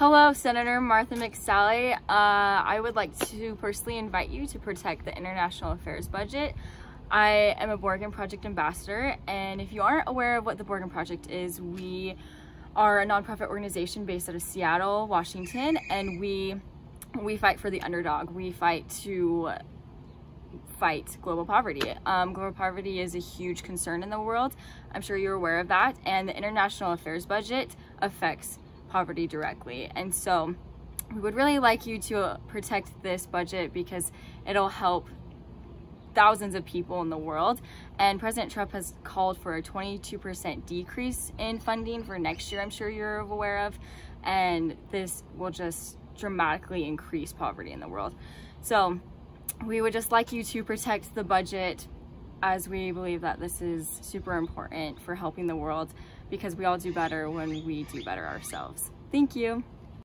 Hello, Senator Martha McSally. Uh, I would like to personally invite you to protect the international affairs budget. I am a Borgen Project ambassador, and if you aren't aware of what the Borgen Project is, we are a nonprofit organization based out of Seattle, Washington, and we we fight for the underdog. We fight to fight global poverty. Um, global poverty is a huge concern in the world. I'm sure you're aware of that, and the international affairs budget affects poverty directly. And so we would really like you to protect this budget because it'll help thousands of people in the world. And President Trump has called for a 22% decrease in funding for next year, I'm sure you're aware of. And this will just dramatically increase poverty in the world. So we would just like you to protect the budget as we believe that this is super important for helping the world because we all do better when we do better ourselves. Thank you.